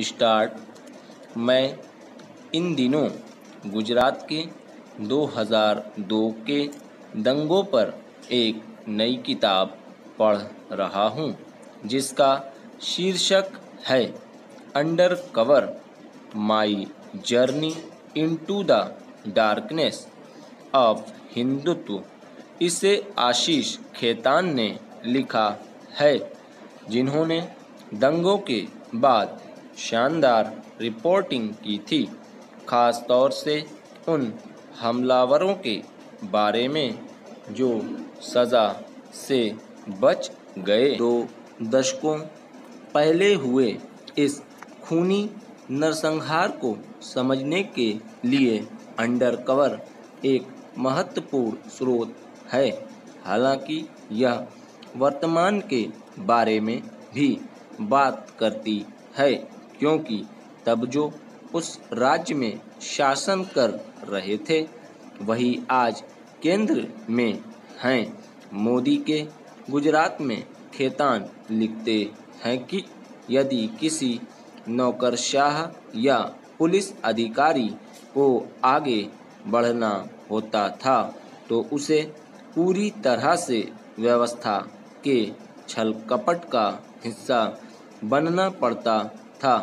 Start. मैं इन दिनों गुजरात के 2002 के दंगों पर एक नई किताब पढ़ रहा हूँ, जिसका शीर्षक है under cover my journey into the darkness of Hindutva इसे आशीष खेतान ने लिखा है, जिन्होंने दंगों के बाद शानदार रिपोर्टिंग की थी खास तौर से उन हमलावरों के बारे में जो सज़ा से बच गए। दो दशकों पहले हुए इस खूनी नरसंहार को समझने के लिए अंडरकवर एक महत्वपूर्ण स्रोत है। हालाँकि यह वर्तमान के बारे में भी बात करती है। क्योंकि तब जो उस राज्य में शासन कर रहे थे, वही आज केंद्र में हैं। मोदी के गुजरात में खेतान लिखते हैं कि यदि किसी नौकरशाह या पुलिस अधिकारी को आगे बढ़ना होता था तो उसे पूरी तरह से व्यवस्था के छल कपट का हिस्सा बनना पड़ता था।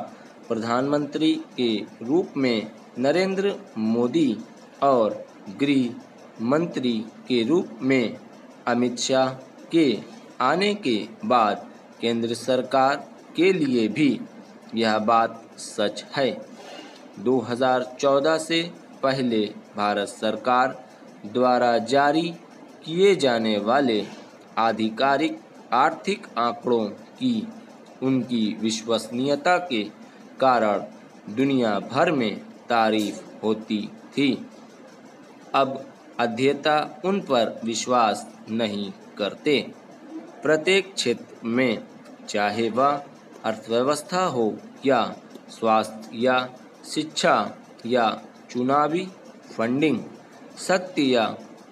प्रधानमंत्री के रूप में नरेंद्र मोदी और गृह मंत्री के रूप में अमित शाह के आने के बाद केंद्र सरकार के लिए भी यह बात सच है। 2014 से पहले भारत सरकार द्वारा जारी किए जाने वाले आधिकारिक आर्थिक आंकड़ों की उनकी विश्वसनीयता के कारण दुनिया भर में तारीफ़ होती थी। अब अध्येता उन पर विश्वास नहीं करते। प्रत्येक क्षेत्र में चाहे वह अर्थव्यवस्था हो या स्वास्थ्य या शिक्षा या चुनावी फंडिंग, सत्य या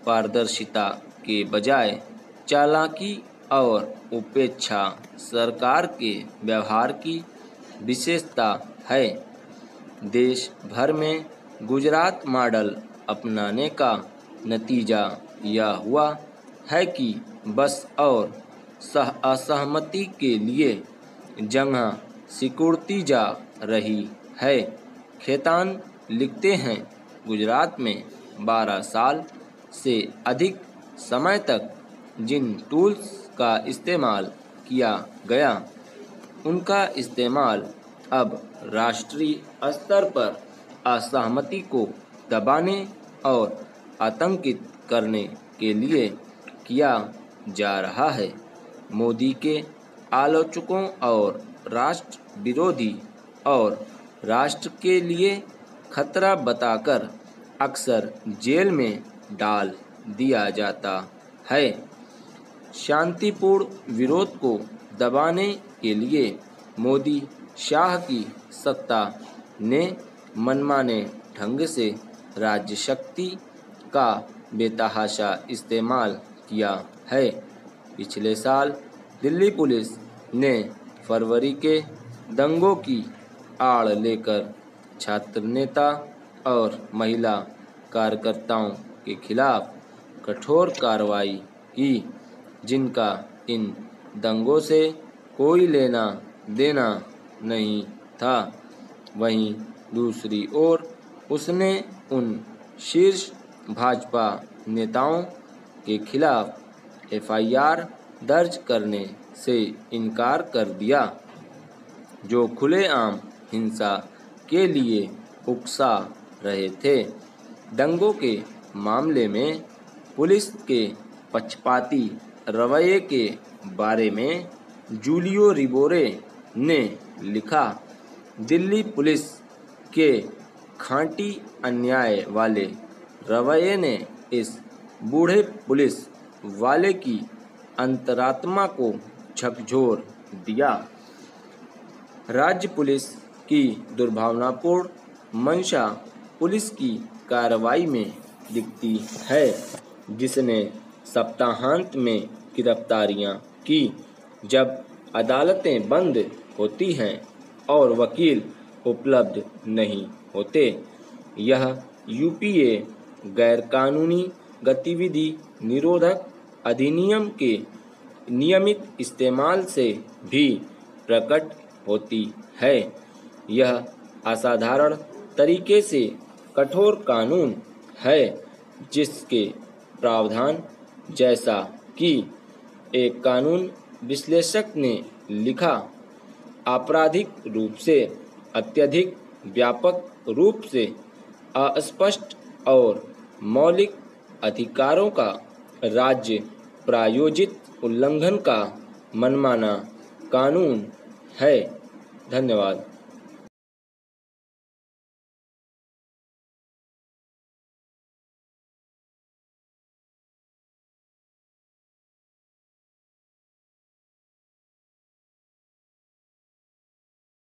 पारदर्शिता के बजाय चालाकी और उपेक्षा सरकार के व्यवहार की विशेषता है। देश भर में गुजरात मॉडल अपनाने का नतीजा यह हुआ है कि बस और सह असहमति के लिए जगह सिकुड़ती जा रही है। खेतान लिखते हैं, गुजरात में 12 साल से अधिक समय तक जिन टूल्स का इस्तेमाल किया गया। उनका इस्तेमाल अब राष्ट्रीय स्तर पर असहमति को दबाने और आतंकित करने के लिए किया जा रहा है। मोदी के आलोचकों और राष्ट्र विरोधी और राष्ट्र के लिए खतरा बताकर अक्सर जेल में डाल दिया जाता है। शांतिपूर्ण विरोध को दबाने के लिए मोदी शाह की सत्ता ने मनमाने ढंग से राज्य शक्ति का बेतहाशा इस्तेमाल किया है। पिछले साल दिल्ली पुलिस ने फरवरी के दंगों की आड़ लेकर छात्र नेता और महिला कार्यकर्ताओं के खिलाफ कठोर कार्रवाई की। जिनका इन दंगों से कोई लेना देना नहीं था। वहीं दूसरी ओर उसने उन शीर्ष भाजपा नेताओं के खिलाफ एफआईआर दर्ज करने से इनकार कर दिया, जो खुलेआम हिंसा के लिए उकसा रहे थे। दंगों के मामले में पुलिस के पक्षपाती रवैये के बारे में जूलियो रिबोरे ने लिखा, दिल्ली पुलिस के खांटी अन्याय वाले रवैये ने इस बूढ़े पुलिस वाले की अंतरात्मा को झकझोर दिया। राज्य पुलिस की दुर्भावनापूर्ण मंशा पुलिस की कार्रवाई में दिखती है, जिसने सप्ताहांत में गिरफ्तारियाँ की। जब अदालतें बंद होती हैं और वकील उपलब्ध नहीं होते, यह यूपीए गैरकानूनी गतिविधि निरोधक अधिनियम के नियमित इस्तेमाल से भी प्रकट होती है। यह असाधारण तरीके से कठोर कानून है जिसके प्रावधान जैसा कि एक कानून विश्लेषक ने लिखा, आपराधिक रूप से अत्यधिक व्यापक रूप से अस्पष्ट और मौलिक अधिकारों का राज्य प्रायोजित उल्लंघन का मनमाना कानून है। धन्यवाद।